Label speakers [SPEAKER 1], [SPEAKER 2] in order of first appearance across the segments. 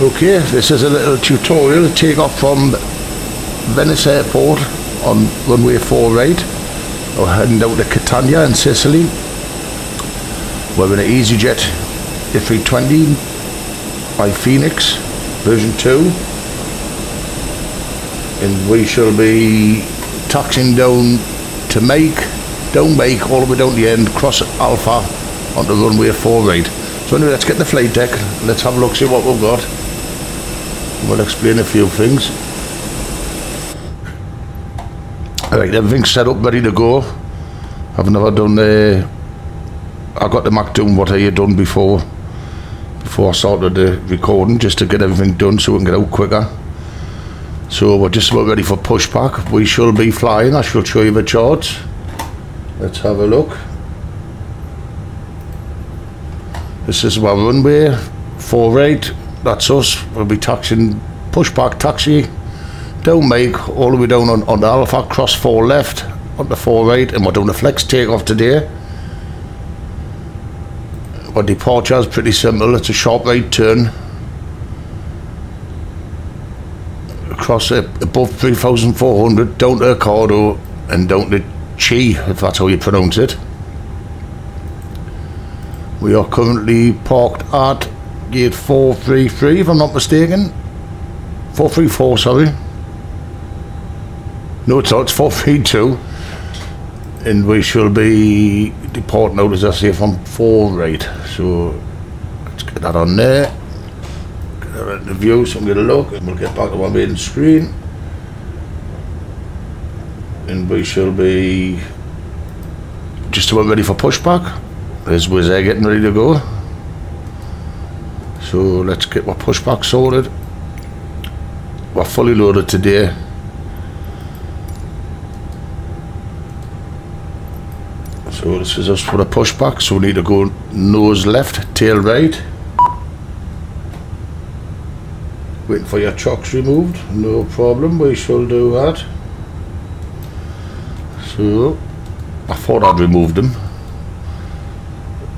[SPEAKER 1] Okay, this is a little tutorial to take off from Venice Airport on runway 4 right. We're heading down to Catania in Sicily. We're in an EasyJet A320 by Fenix version 2 and we shall be taxiing down to make, down make all the way down the end, cross Alpha onto runway 4 right. So anyway, let's get the flight deck, let's have a look, see what we've got. We'll explain a few things. Alright, everything's set up, ready to go. I've never done the... I got the Mac doing what I had done before. Before I started the recording, just to get everything done so we can get out quicker. So we're just about ready for pushback. We shall be flying. I shall show you the charts. Let's have a look. This is our runway, 48, that's us. We'll be taxiing, pushback taxi, down make, all the way down on, on the Alpha, cross 4 left, on the 4 right, and we're doing a flex takeoff today. Our departure is pretty simple, it's a sharp right turn. Across it, above 3,400, down to Ricardo, and down to Chi, if that's how you pronounce it. We are currently parked at gate 433 if I'm not mistaken. 434 sorry. No it's not it's 432 and we shall be departing out as I say from 4 right. So let's get that on there. Get that in the view so can get a look and we'll get back to our main screen. And we shall be just about ready for pushback there's Wizz Air getting ready to go. So let's get my pushback sorted. We're fully loaded today. So this is us for the pushback. So we need to go nose left, tail right. Waiting for your chocks removed. No problem, we shall do that. So I thought I'd removed them.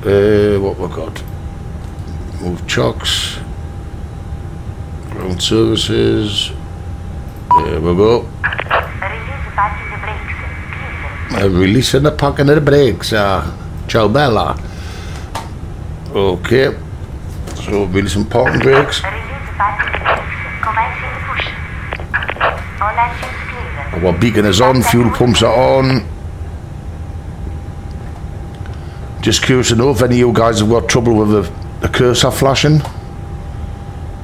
[SPEAKER 1] Uh, what we got? Move chocks. Ground services. There we go. Releasing the packing of the brakes. Uh, ciao bella. Okay. So releasing parking brakes. Our beacon is on, fuel pumps are on. Just curious to know if any of you guys have got trouble with the, the cursor flashing.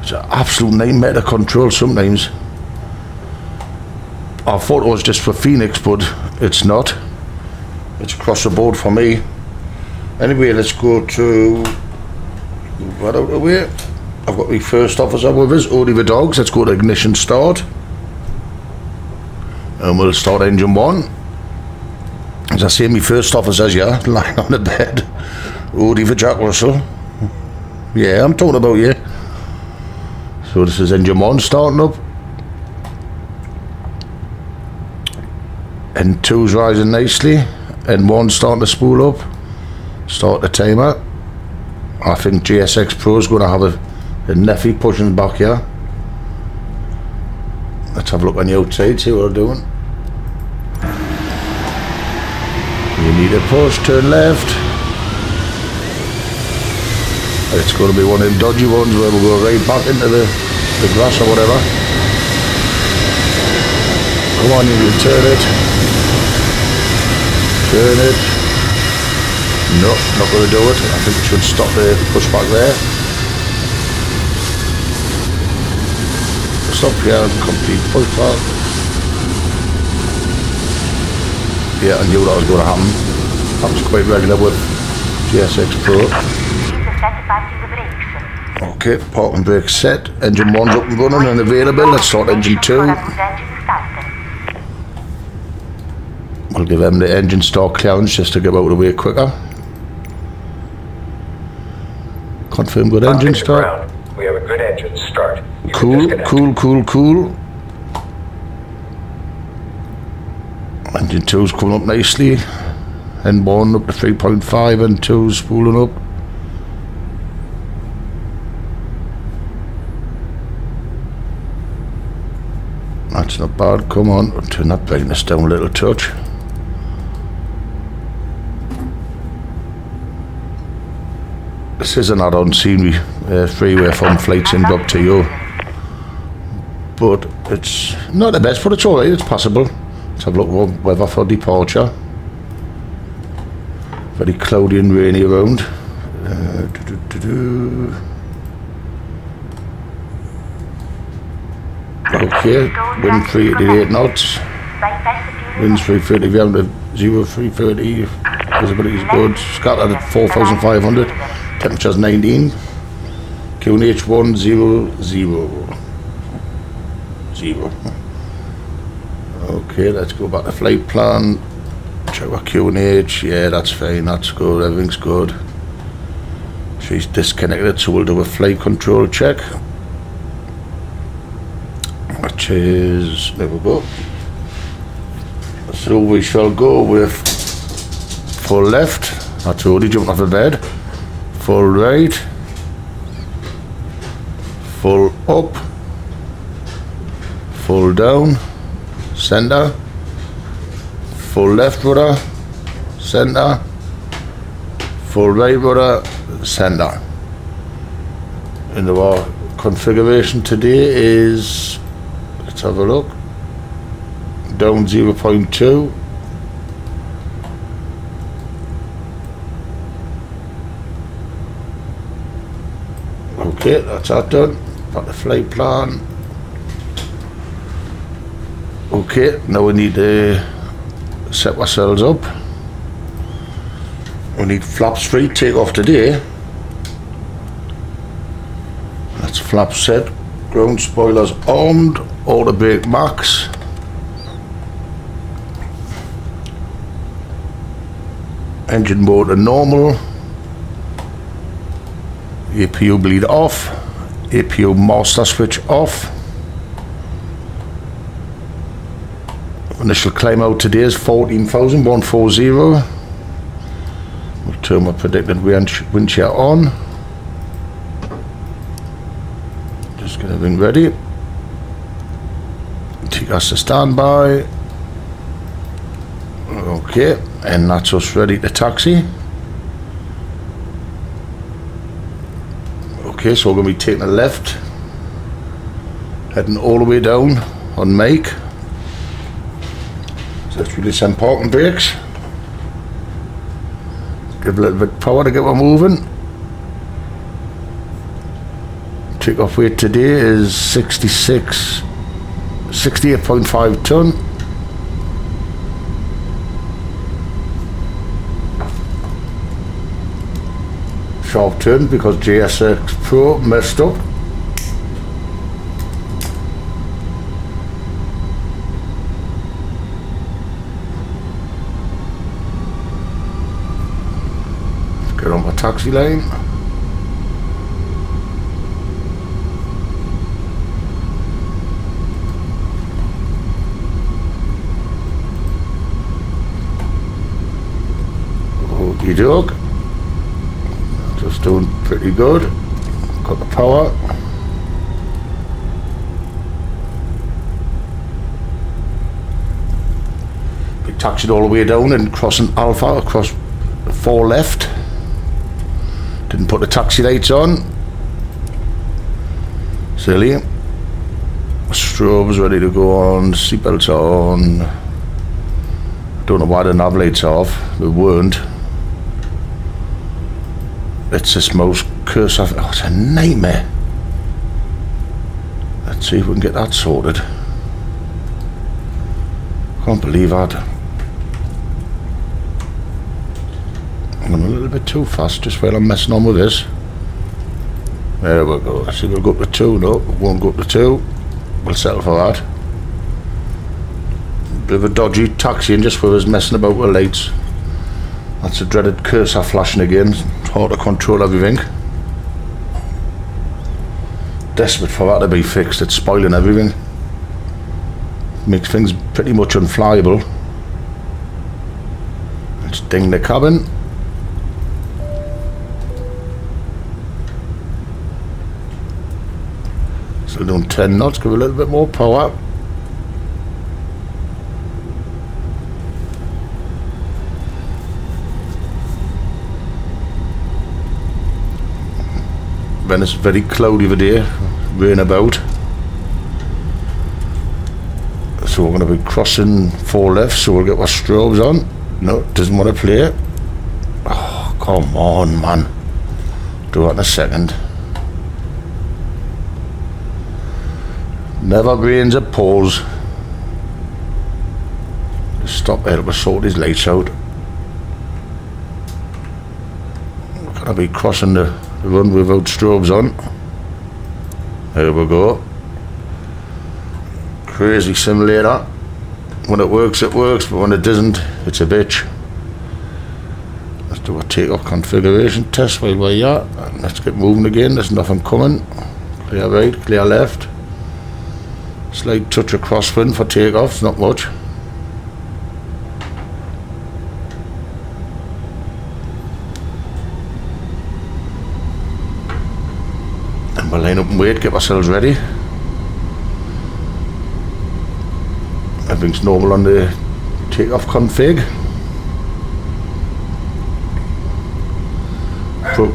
[SPEAKER 1] It's an absolute nightmare to control sometimes. I thought it was just for Fenix, but it's not. It's across the board for me. Anyway, let's go to... Right out the way. I've got my first officer with us, the dogs. Let's go to ignition start. And we'll start engine one. As I say, my first officer's yeah, lying on the bed. For Jack Russell. Yeah, I'm talking about you. So this is engine one starting up. And two's rising nicely. And one starting to spool up. Start the timer. I think GSX Pro's going to have a, a Neffy pushing back here. Let's have a look on the outside, see what they're doing. You need a push, turn left. It's going to be one of them dodgy ones where we'll go right back into the, the grass or whatever. Come on, you can turn it. Turn it. No, not going to do it. I think we should stop the pushback there. Stop here and complete pushback. Yeah, I knew that was going to happen. That was quite regular with GSX Pro. Okay, parking brake set. Engine 1's up and running and available. Let's start engine 2. We'll give them the engine start clearance just to get out of the way quicker. Confirm good engine start.
[SPEAKER 2] We have a good engine start.
[SPEAKER 1] Cool, cool, cool, cool. Engine 2's coming up nicely. And 1 up to 3.5 and 2's spooling up. That's not bad. Come on, turn that brightness down a little touch. This is an add-on scenery uh, freeware from flightsim.to. But it's not the best, but it's alright, it's possible. Let's have a look what weather for departure. Very cloudy and rainy around. Uh, doo -doo -doo Okay, wind 388 knots. Winds 330, we have the 0 330. Visibility is good. Scattered at 4,500. Temperature's 19. QNH 1 0 0. 0. Okay, let's go back to flight plan. Check our QNH. Yeah, that's fine. That's good. Everything's good. She's disconnected, so we'll do a flight control check. Which is, there we go. So we shall go with full left. That's already jumped off the bed. Full right. Full up. Full down. Center. Full left rudder. Center. Full right rudder. Center. And the our configuration today is, let's have a look. Down 0.2 okay that's that done. Got the flight plan. Okay now we need to set ourselves up. We need flaps free take off today. That's flap set ground spoilers armed all the brake max engine motor normal. APU bleed off. APU master switch off. Initial claim out today is 14,140 we'll turn my predicted wind shear on. Just get everything ready us to standby okay and that's us ready to taxi. Okay so we're going to be taking a left heading all the way down on make so let's really send parking brakes. Give a little bit of power to get one moving. Take off weight today is 66 68.5 ton sharp turn because GSX Pro messed up. Get on my taxi lane. Okey doke doing pretty good. Got the power. We taxied all the way down and crossing Alpha across four left. Didn't put the taxi lights on. Silly. Strobes ready to go on, seatbelts on. Don't know why the nav lights off. They weren't. It's this most curse I've... Oh, it's a nightmare. Let's see if we can get that sorted. Can't believe I'd... I'm a little bit too fast just while I'm messing on with this. There we go. I See, we'll go up to two. No, won't go up to two. We'll settle for that. Bit of a dodgy taxi just with us messing about with lights. That's a dreaded cursor flashing again. Hard to control everything. Desperate for that to be fixed. It's spoiling everything. Makes things pretty much unflyable. Let's ding the cabin. Still doing 10 knots, give a little bit more power. When it's very cloudy over day, rain about. So we're going to be crossing four left, so we'll get our strobes on. No, doesn't want to play. Oh, come on, man. Do it in a second. Never brains a pause. Stop there, we'll sort his lights out. We're going to be crossing the run without strobes on. There we go. Crazy simulator. When it works, it works, but when it doesn't, it's a bitch. Let's do a takeoff configuration test while we're here. Let's get moving again. There's nothing coming. Clear right, clear left. Slight touch of crosswind for takeoffs, not much. We'll line up and wait, get ourselves ready. Everything's normal on the takeoff config. Pro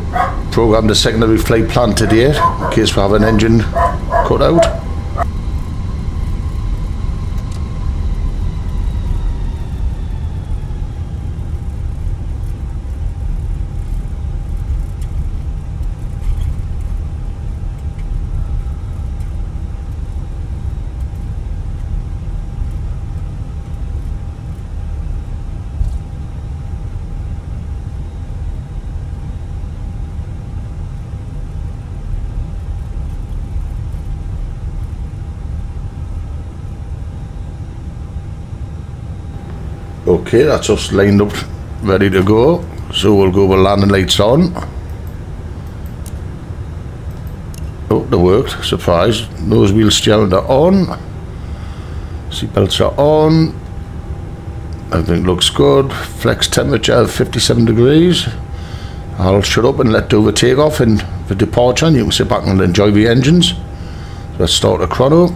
[SPEAKER 1] program the secondary flight plan today in case we have an engine cut out. Okay, that's us lined up, ready to go. So we'll go with landing lights on. Oh, they worked, surprise. Nose wheel steering are on. Seatbelts are on. Everything looks good. Flex temperature 57 degrees. I'll shut up and let do the takeoff and the departure and you can sit back and enjoy the engines. So let's start the chrono.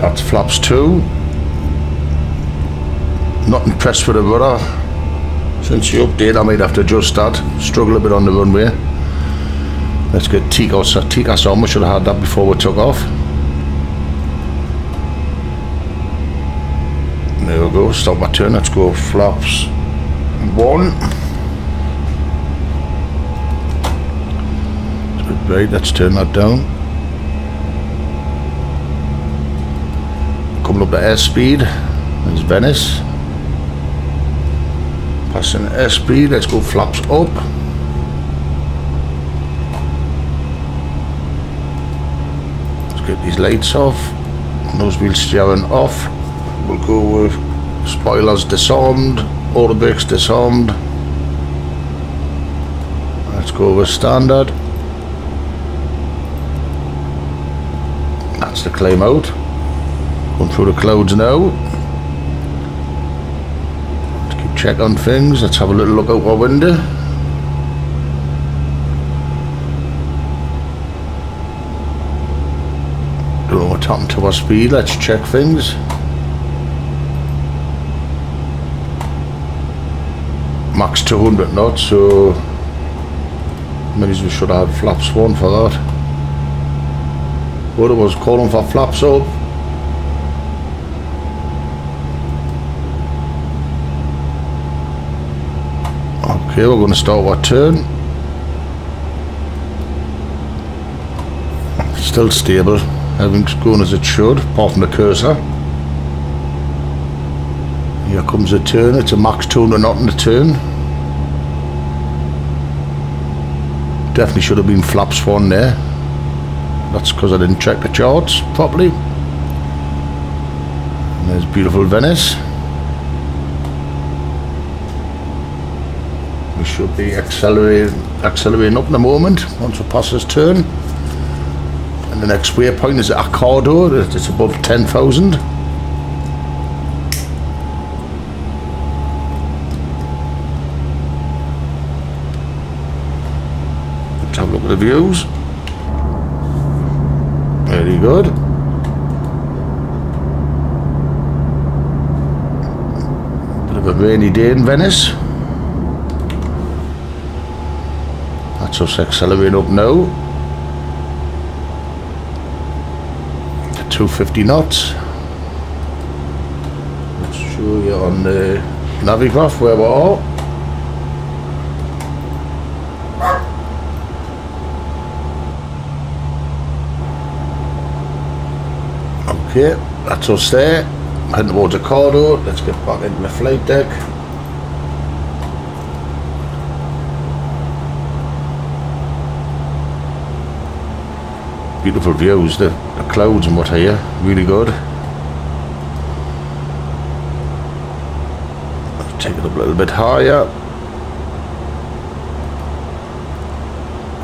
[SPEAKER 1] That's flaps two. Not impressed with the rudder. Since the update I might have to adjust that. Struggle a bit on the runway. Let's get TCAS, uh, TCAS on. We should have had that before we took off. There we go, stop my turn. Let's go flaps one. A bit Right, let's turn that down. Coming up to airspeed, there's Venice. Passing airspeed, let's go flaps up. Let's get these lights off. Nose wheel steering off. We'll go with spoilers disarmed, the brakes disarmed. Let's go with standard. That's the climb out. Going through the clouds now. Let's keep check on things. Let's have a little look out our window. Don't know happened to our speed. Let's check things. Max 200 knots, so Maybe we should have flaps one for that. What it was calling for flaps up. Okay, we're going to start our turn. Still stable. Everything's going as it should, apart from the cursor. Here comes a turn. It's a max 200 knot in the turn. Definitely should have been flaps one there. That's because I didn't check the charts properly. And there's beautiful Venice. Should be accelerating, accelerating up in the moment once we pass this turn. And the next waypoint is Accardo. It's above 10,000. Let's have a look at the views. Very good. Bit of a rainy day in Venice. That's us accelerating up now. 250 knots. Let's show you on the eh, Navigraph where we are. Okay, that's us there. Heading towards the Accardo. Let's get back into the flight deck. Beautiful views, the, the clouds and what have you. Really good. Take it up a little bit higher.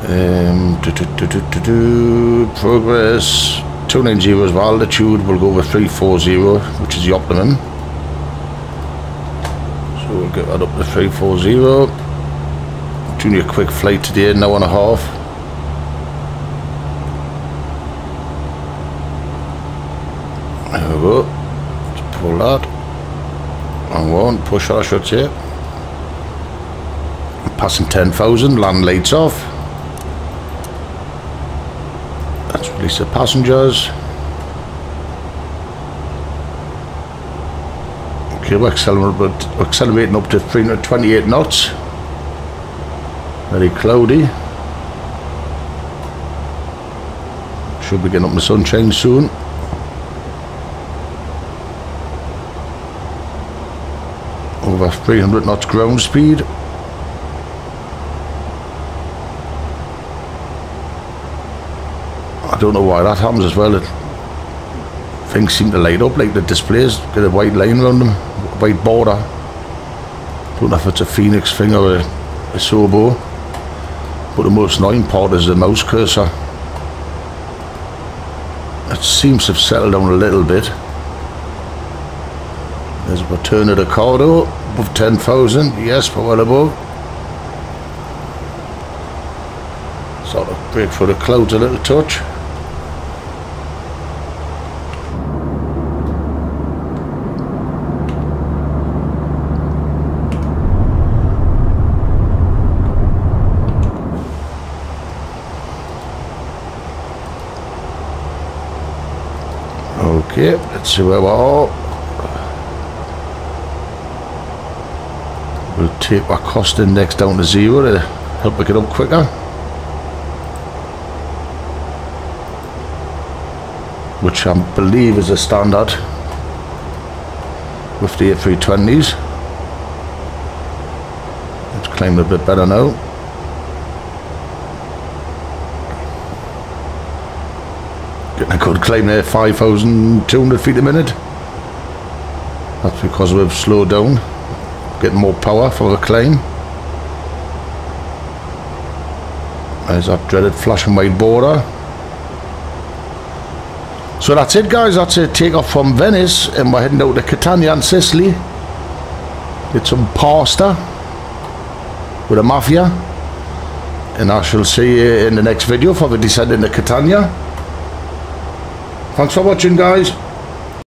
[SPEAKER 1] Um, do, do, do, progress 290 as well. Altitude will go with 340, which is the optimum. So we'll get that up to 340. Doing a quick flight today, an hour and a half. There we go. Let's pull that. And one, push that I should say. Passing 10,000, land lights off. Let's release the passengers. Okay, we're accelerating up to 328 knots. Very cloudy. Should be getting up in the sunshine soon. Over 300 knots ground speed. I don't know why that happens as well. It, things seem to light up like the displays get a white line around them, white border. Don't know if it's a Fenix thing or a, Asobo. But the most annoying part is the mouse cursor. It seems to have settled down a little bit. There's a return of the corridor above 10,000. Yes, but well above. Sort of break for the clouds a little touch. Okay, let's see where we are. We'll take our cost index down to zero to help it get up quicker. Which I believe is a standard with the A320s. Let's climb a bit better now. Getting a good climb there, 5,200 feet a minute. That's because we've slowed down, getting more power for the climb. There's that dreaded flashing white border. So that's it guys, that's a take off from Venice and we're heading out to Catania and Sicily. Get some pasta with a mafia. And I shall see you in the next video for the descent into Catania. Thanks for watching guys.